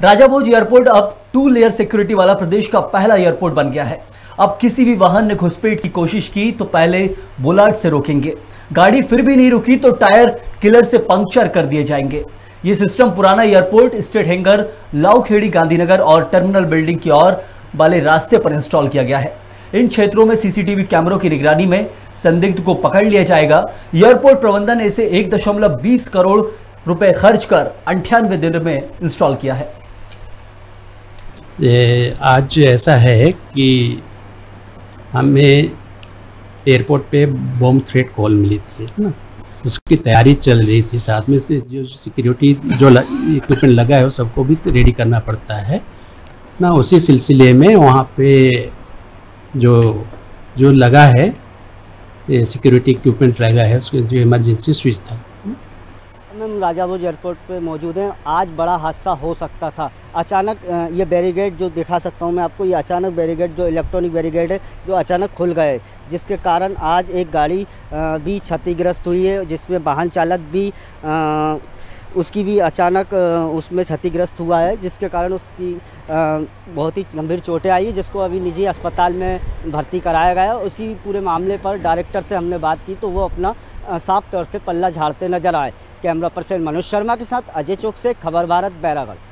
राजा Bhoj airport अब two layer security वाला प्रदेश का पहला एयरपोर्ट बन गया है। अब किसी भी वाहन ने घुसपैठ की कोशिश की तो पहले बुलाट से रोकेंगे। गाड़ी फिर भी नहीं रुकी तो टायर किलर से पंक्चर कर दिए जाएँगे। ये सिस्टम पुराना airport, state hangar Laukhedi Gandhinagar और टर्मिनल बिल्डिंग की ओर वाले रास्ते पर इंस्टॉल किया गया है। इन क्षेत्रों में सीसीटीवी कैमरों की निगरानी में संदिग्ध को पकड़ लिया जाएगा। एयरपोर्ट प्रबंधन इसे एक दशमलव बीस करोड़ रुपए खर्च कर अंठानवे दिन में इंस्टॉल किया है। आज ऐसा है कि हमें एयरपोर्ट पे बम थ्रेट कॉल मिली थी ना? उसकी तैयारी चल रही थी साथ में से, जो सिक्योरिटी जो इक्विपमेंट लगा है वो सबको भी रेडी करना पड़ता है। ना, उसी सिलसिले में वहाँ पे जो जो लगा है सिक्योरिटी इक्विपमेंट लगा है, उसके जो इमरजेंसी स्विच था हम राजा भोज एयरपोर्ट पे मौजूद हैं। आज बड़ा हादसा हो सकता था। अचानक ये बैरिगेड जो दिखा सकता हूँ मैं आपको, ये अचानक बैरिगेड जो इलेक्ट्रॉनिक बैरिगेड है, जो अचानक खुल गए, जिसके कारण आज एक गाड़ी भी क्षतिग्रस्त हुई है, जिसमें वाहन चालक भी उसकी भी अचानक उसमें क्षतिग्रस्त हुआ है, जिसके कारण उसकी बहुत ही गंभीर चोटें आई जिसको अभी निजी अस्पताल में भर्ती कराया गया उसी पूरे मामले पर डायरेक्टर से हमने बात की तो वो अपना साफ़ तौर से पल्ला झाड़ते नज़र आए। कैमरा पर्सन मनोज शर्मा के साथ अजय चौक से खबर भारत बैरागढ़।